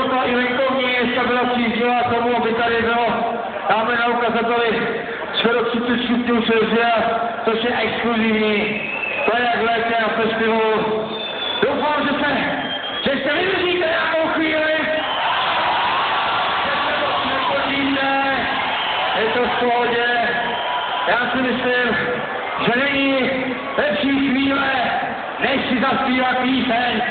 teplota i venkovní dneska byla příznivá tomu, aby tady bylo, dáme na ukazateli skoro 30 stupňů Celsia, což je exkluzivní. To je jak létě na festivalu. Doufám, že se, že se vydržíte nějakou chvíli. Že se moc nepotíte. Je to v pohodě. Já si myslím, že není lepší chvíle, než si zaspívat píseň